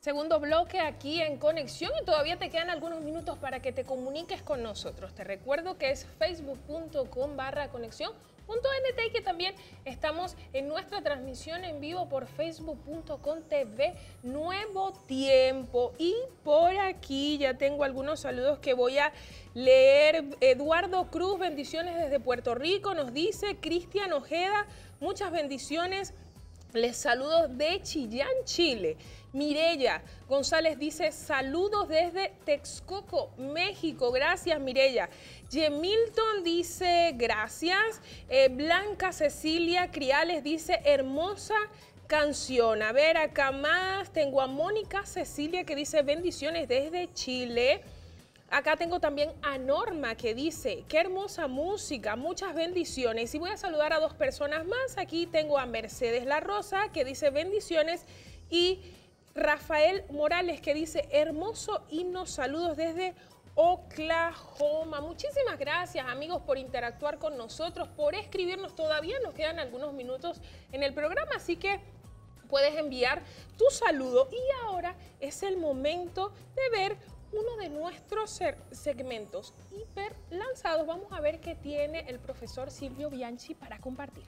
Segundo bloque aquí en Conexión y todavía te quedan algunos minutos para que te comuniques con nosotros. Te recuerdo que es facebook.com barra conexión y que también estamos en nuestra transmisión en vivo por facebook.com TV Nuevo Tiempo. Y por aquí ya tengo algunos saludos que voy a leer. Eduardo Cruz, bendiciones desde Puerto Rico, nos dice Cristian Ojeda, muchas bendiciones. Les saludo de Chillán, Chile. Mirella González dice saludos desde Texcoco, México. Gracias, Mirella. Yemilton dice gracias. Eh, Blanca Cecilia Criales dice hermosa canción. A ver, acá más tengo a Mónica Cecilia que dice bendiciones desde Chile. Acá tengo también a Norma que dice, qué hermosa música, muchas bendiciones. Y voy a saludar a dos personas más. Aquí tengo a Mercedes La Rosa que dice bendiciones y Rafael Morales que dice, hermoso himno, saludos desde Oklahoma. Muchísimas gracias amigos por interactuar con nosotros, por escribirnos. Todavía nos quedan algunos minutos en el programa, así que puedes enviar tu saludo. Y ahora es el momento de ver uno de nuestros segmentos hiper lanzados. Vamos a ver qué tiene el profesor Silvio Bianchi para compartir.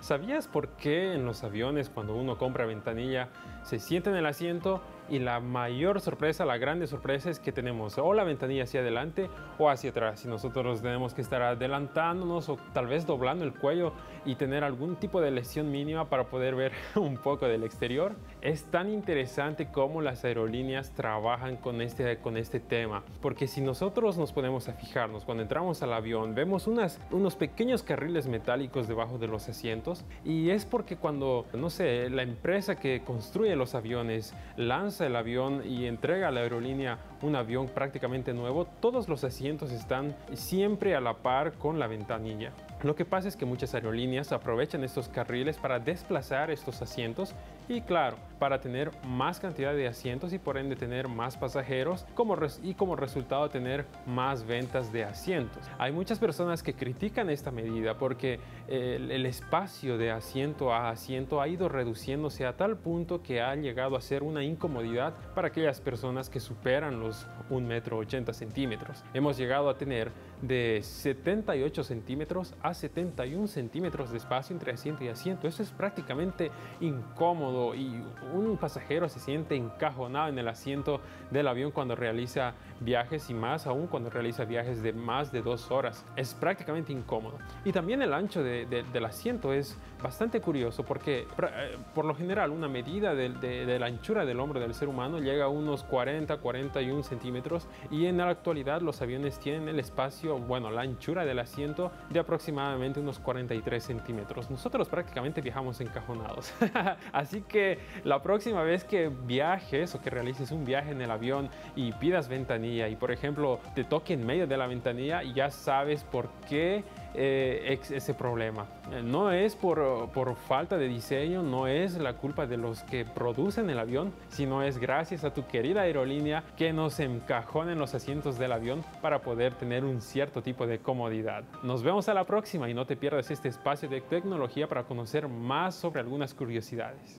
¿Sabías por qué en los aviones cuando uno compra ventanilla se sienta en el asiento y la mayor sorpresa, la grande sorpresa es que tenemos o la ventanilla hacia adelante o hacia atrás y nosotros tenemos que estar adelantándonos o tal vez doblando el cuello y tener algún tipo de lesión mínima para poder ver un poco del exterior. Es tan interesante cómo las aerolíneas trabajan con este, con este tema, porque si nosotros nos ponemos a fijarnos, cuando entramos al avión, vemos unas, unos pequeños carriles metálicos debajo de los asientos y es porque cuando, no sé, la empresa que construye los aviones lanza el avión y entrega a la aerolínea un avión prácticamente nuevo, todos los asientos están siempre a la par con la ventanilla. Lo que pasa es que muchas aerolíneas aprovechan estos carriles para desplazar estos asientos y claro, para tener más cantidad de asientos y por ende tener más pasajeros como y como resultado tener más ventas de asientos. Hay muchas personas que critican esta medida porque el, el espacio de asiento a asiento ha ido reduciéndose a tal punto que ha llegado a ser una incomodidad para aquellas personas que superan los 1,80 metro 80 centímetros. Hemos llegado a tener de 78 centímetros a 71 centímetros de espacio entre asiento y asiento. Eso es prácticamente incómodo y un pasajero se siente encajonado en el asiento del avión cuando realiza viajes y más aún cuando realiza viajes de más de dos horas. Es prácticamente incómodo. Y también el ancho del asiento es bastante curioso porque eh, por lo general una medida de, la anchura del hombro del ser humano llega a unos 40, 41 centímetros y en la actualidad los aviones tienen el espacio, bueno, la anchura del asiento de aproximadamente unos 43 centímetros. Nosotros prácticamente viajamos encajonados. Así que la próxima vez que viajes o que realices un viaje en el avión y pidas ventanilla y por ejemplo te toque en medio de la ventanilla, ya sabes por qué eh, ese problema. Eh, no es por, por, falta de diseño, no es la culpa de los que producen el avión, sino es gracias a tu querida aerolínea que nos encajona en los asientos del avión para poder tener un cierto tipo de comodidad. Nos vemos a la próxima y no te pierdas este espacio de tecnología para conocer más sobre algunas curiosidades.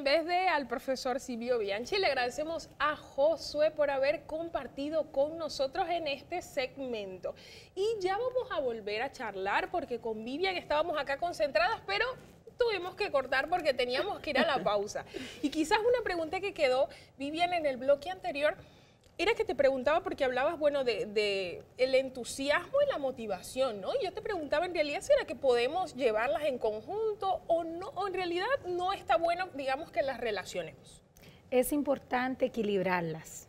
En vez de al profesor Silvio Bianchi, le agradecemos a Josué por haber compartido con nosotros en este segmento. Y ya vamos a volver a charlar porque con Vivian estábamos acá concentradas, pero tuvimos que cortar porque teníamos que ir a la pausa. Y quizás una pregunta que quedó, Vivian, en el bloque anterior, era que te preguntaba porque hablabas, bueno, de, el entusiasmo y la motivación, ¿no? yo te preguntaba en realidad si era que podemos llevarlas en conjunto o no, o en realidad no está bueno, digamos, que las relacionemos. Es importante equilibrarlas.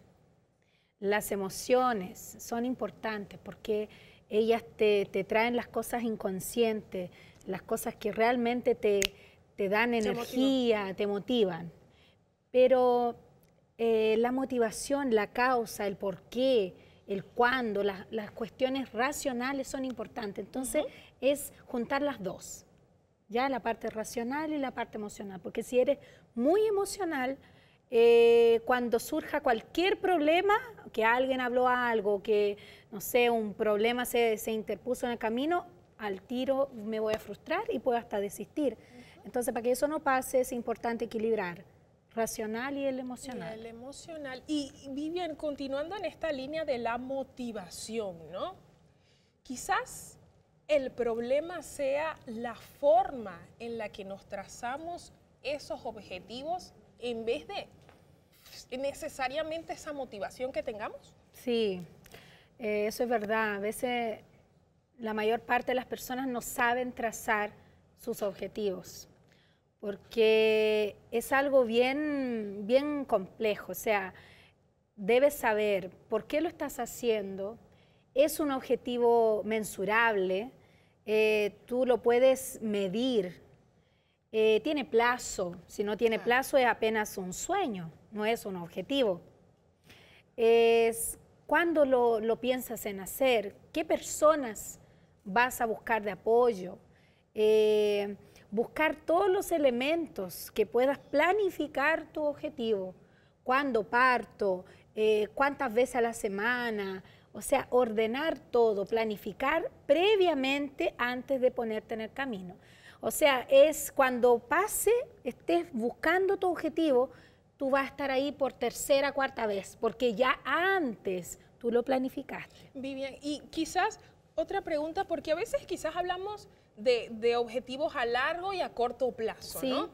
Las emociones son importantes porque ellas te, traen las cosas inconscientes, las cosas que realmente te, te dan energía, te motivan. Pero eh, la motivación, la causa, el por qué el cuándo, las cuestiones racionales son importantes. Entonces, es juntar las dos, ya la parte racional y la parte emocional, porque si eres muy emocional, eh, cuando surja cualquier problema, que alguien habló algo, que, no sé, un problema se, se interpuso en el camino, al tiro me voy a frustrar y puedo hasta desistir. Entonces, para que eso no pase, es importante equilibrar racional y el emocional. Y el emocional. Y Vivian, continuando en esta línea de la motivación, ¿no? Quizás el problema sea la forma en la que nos trazamos esos objetivos en vez de necesariamente esa motivación que tengamos. Sí, eh, eso es verdad. A veces la mayor parte de las personas no saben trazar sus objetivos porque es algo bien, bien complejo. O sea, debes saber por qué lo estás haciendo, es un objetivo mensurable, eh, tú lo puedes medir, eh, tiene plazo, si no tiene plazo es apenas un sueño, no es un objetivo. Es cuándo lo, lo piensas en hacer, qué personas vas a buscar de apoyo. Eh, buscar todos los elementos que puedas planificar tu objetivo. ¿Cuándo parto? Eh, ¿Cuántas veces a la semana? O sea, ordenar todo, planificar previamente antes de ponerte en el camino. O sea, es cuando pase, estés buscando tu objetivo, tú vas a estar ahí por tercera, cuarta vez, porque ya antes tú lo planificaste. Vivian, y quizás otra pregunta, porque a veces quizás hablamos de, objetivos a largo y a corto plazo, ¿no?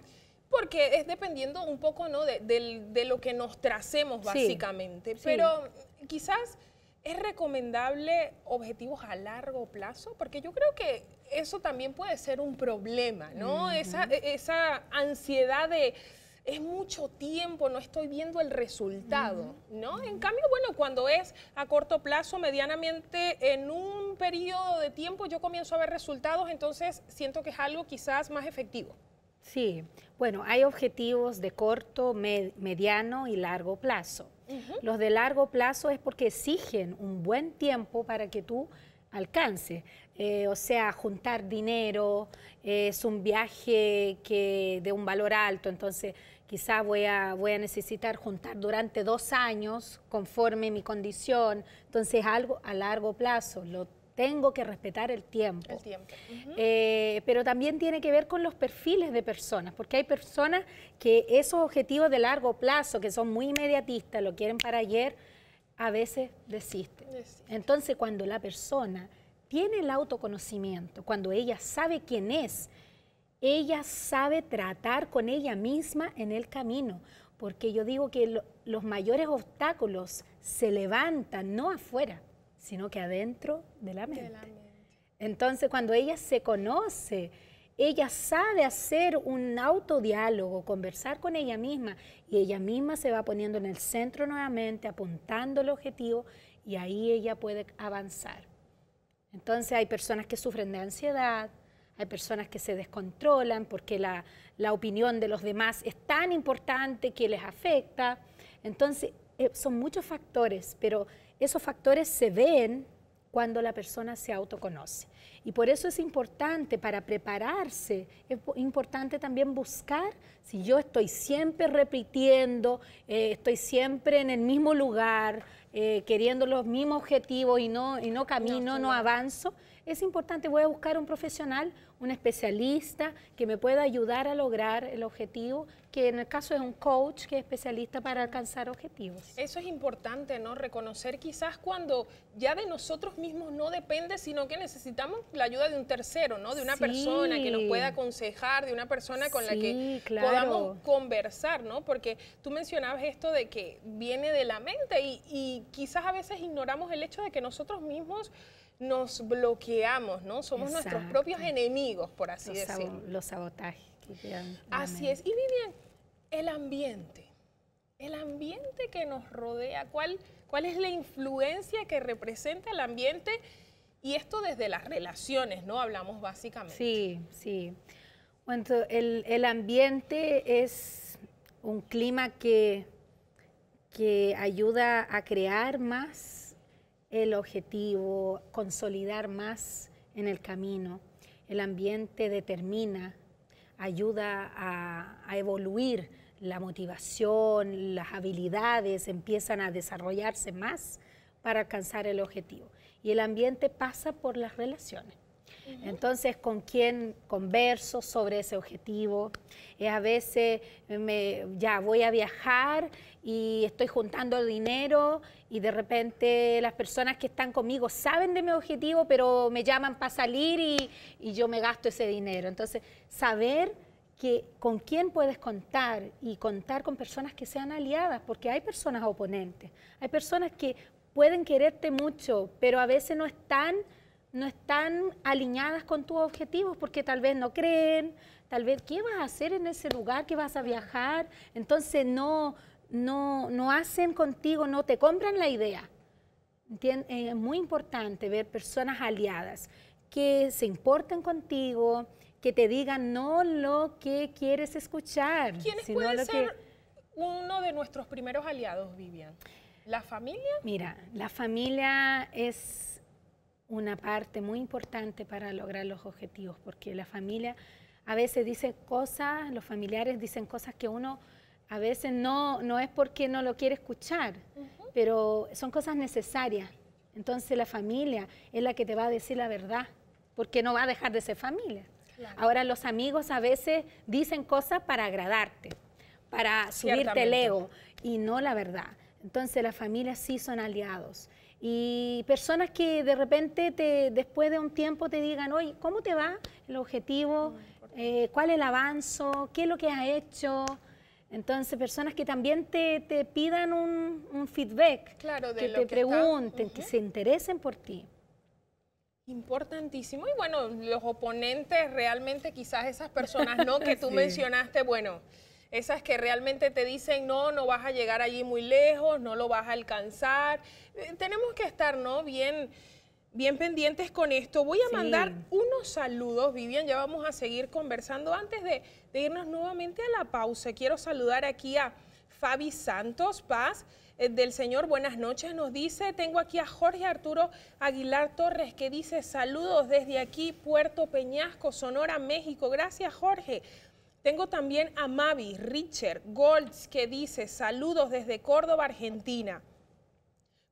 Porque es dependiendo un poco, ¿no? De, lo que nos tracemos, básicamente. Pero quizás es recomendable objetivos a largo plazo, porque yo creo que eso también puede ser un problema, ¿no? esa, esa ansiedad de es mucho tiempo, no estoy viendo el resultado, ¿no? En cambio, bueno, cuando es a corto plazo, medianamente en un periodo de tiempo yo comienzo a ver resultados, entonces siento que es algo quizás más efectivo. Sí, bueno, hay objetivos de corto, mediano y largo plazo. Los de largo plazo es porque exigen un buen tiempo para que tú alcances. Eh, o sea, juntar dinero, es un viaje que, de un valor alto, entonces quizá voy a, voy a necesitar juntar durante dos años conforme mi condición, entonces algo a largo plazo, lo tengo que respetar el tiempo. El tiempo. Eh, pero también tiene que ver con los perfiles de personas, porque hay personas que esos objetivos de largo plazo, que son muy inmediatistas, lo quieren para ayer, a veces desisten. Entonces, cuando la persona tiene el autoconocimiento, cuando ella sabe quién es, ella sabe tratar con ella misma en el camino, porque yo digo que los mayores obstáculos se levantan no afuera, sino que adentro de la mente. Entonces, cuando ella se conoce, ella sabe hacer un autodiálogo, conversar con ella misma y ella misma se va poniendo en el centro nuevamente, apuntando el objetivo y ahí ella puede avanzar. Entonces hay personas que sufren de ansiedad, hay personas que se descontrolan porque la, opinión de los demás es tan importante que les afecta. Entonces, eh, son muchos factores, pero esos factores se ven cuando la persona se autoconoce. Y por eso es importante para prepararse, es importante también buscar, si yo estoy siempre repitiendo, eh, estoy siempre en el mismo lugar, eh, queriendo los mismos objetivos y no, y no camino, no avanzo, es importante, voy a buscar un profesional, un especialista que me pueda ayudar a lograr el objetivo, que en el caso es un coach que es especialista para alcanzar objetivos. Eso es importante, ¿no? Reconocer quizás cuando ya de nosotros mismos no depende, sino que necesitamos la ayuda de un tercero, ¿no? De una persona que nos pueda aconsejar, de una persona con la que podamos conversar, ¿no? Porque tú mencionabas esto de que viene de la mente y, y quizás a veces ignoramos el hecho de que nosotros mismos nos bloqueamos, ¿no? Somos nuestros propios enemigos, por así decirlo. los sabotajes. así es. Y Vivian, el ambiente. El ambiente que nos rodea, ¿cuál, ¿cuál es la influencia que representa el ambiente? Y esto desde las relaciones, ¿no? Hablamos básicamente. Sí, sí. Bueno, el, el ambiente es un clima que, que ayuda a crear más el objetivo, consolidar más en el camino. El ambiente determina, ayuda a, a evoluir la motivación, las habilidades empiezan a desarrollarse más para alcanzar el objetivo. Y el ambiente pasa por las relaciones. Entonces, ¿con quién converso sobre ese objetivo? Eh, a veces me, ya voy a viajar y estoy juntando dinero y de repente las personas que están conmigo saben de mi objetivo, pero me llaman para salir y, y yo me gasto ese dinero. Entonces, saber que con quién puedes contar y contar con personas que sean aliadas, porque hay personas oponentes, hay personas que pueden quererte mucho, pero a veces no están, no están alineadas con tus objetivos porque tal vez no creen, tal vez qué vas a hacer en ese lugar, qué vas a viajar, entonces no, no, no hacen contigo, no te compran la idea. Eh, es muy importante ver personas aliadas que se importen contigo, que te digan no lo que quieres escuchar. ¿Quiénes sino pueden ser uno de nuestros primeros aliados, Vivian? ¿La familia? Mira, la familia es una parte muy importante para lograr los objetivos, porque la familia a veces dice cosas, los familiares dicen cosas que uno a veces no, no es porque no lo quiere escuchar, pero son cosas necesarias. Entonces la familia es la que te va a decir la verdad, porque no va a dejar de ser familia. Ahora los amigos a veces dicen cosas para agradarte, para subirte el ego y no la verdad. Entonces las familias sí son aliados. Y personas que de repente te, después de un tiempo te digan, oye, ¿cómo te va el objetivo? Eh, ¿Cuál es el avance? ¿Qué es lo que has hecho? Entonces, personas que también te, pidan un, feedback, que te pregunten, que se interesen por ti. Importantísimo. Y bueno, los oponentes, realmente quizás esas personas, ¿no? Que tú mencionaste, bueno, esas que realmente te dicen, no, no vas a llegar allí muy lejos, no lo vas a alcanzar. Eh, tenemos que estar, ¿no? Bien, bien pendientes con esto. Voy a mandar unos saludos, Vivian, ya vamos a seguir conversando. Antes de, de irnos nuevamente a la pausa, quiero saludar aquí a Fabi Santos Paz. Eh, del Señor, buenas noches, nos dice, tengo aquí a Jorge Arturo Aguilar Torres que dice, saludos desde aquí, Puerto Peñasco, Sonora, México. Gracias, Jorge. Tengo también a Mavi Richard Golds que dice, saludos desde Córdoba, Argentina.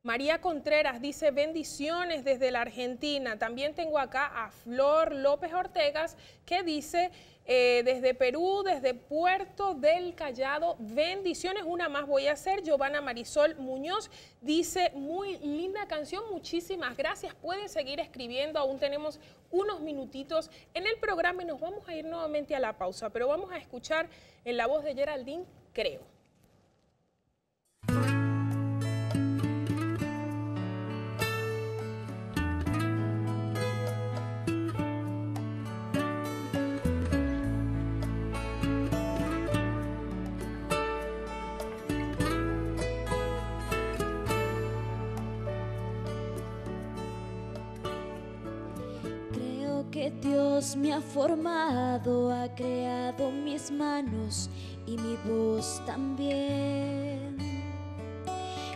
María Contreras dice bendiciones desde la Argentina. También tengo acá a Flor López Ortegas que dice eh, desde Perú, desde Puerto del Callado, bendiciones. Una más voy a hacer. Giovanna Marisol Muñoz dice muy linda canción. Muchísimas gracias. Pueden seguir escribiendo. Aún tenemos unos minutitos en el programa y nos vamos a ir nuevamente a la pausa. Pero vamos a escuchar en la voz de Geraldine, creo. Me ha formado, ha creado mis manos y mi voz también.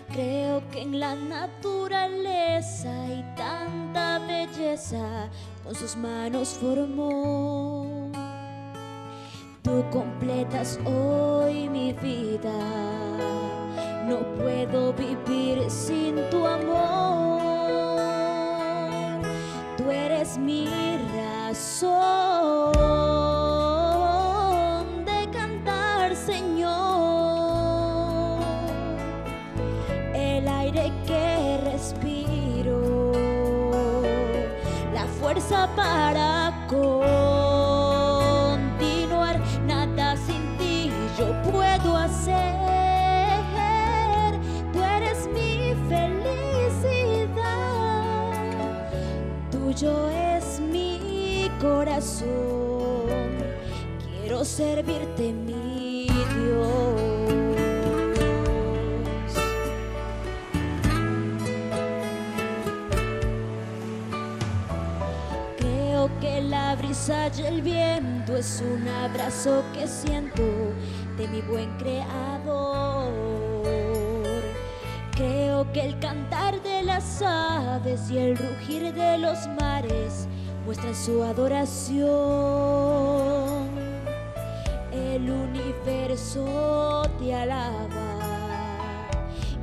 Creo que en la naturaleza hay tanta belleza, con sus manos formó. Tú completas hoy mi vida, no puedo vivir sin tu amor. Tú eres mi razón de cantar, Señor. El aire que respiro, la fuerza para continuar. Servirte mi Dios. Creo que la brisa y el viento es un abrazo que siento de mi buen creador. Creo que el cantar de las aves y el rugir de los mares muestren su adoración. El universo te alaba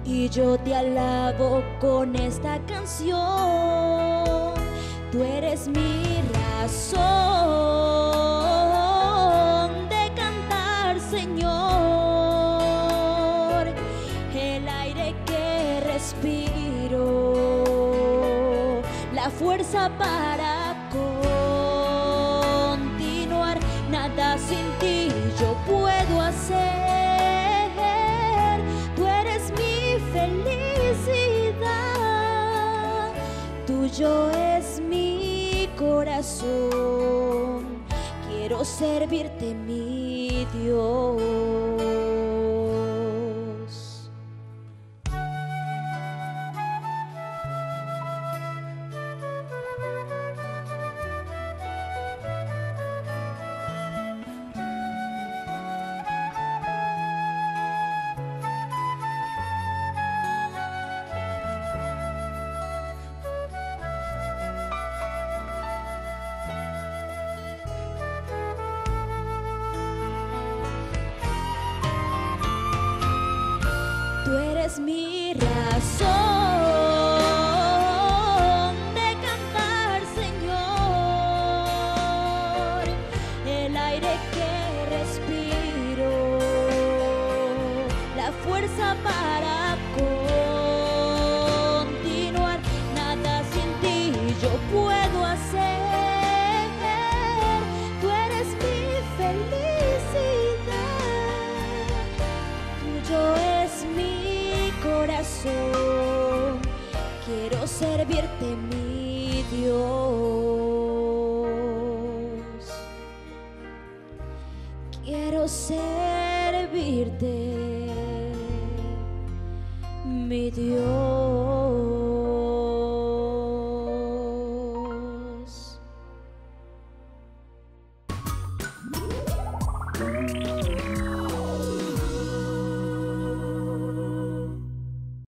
y yo te alabo con esta canción. Tú eres mi razón de cantar, Señor. El aire que respiro, la fuerza para Tuyo es mi corazón. Quiero servirte, mi Dios. Quiero servirte, mi Dios. Quiero servirte, mi Dios.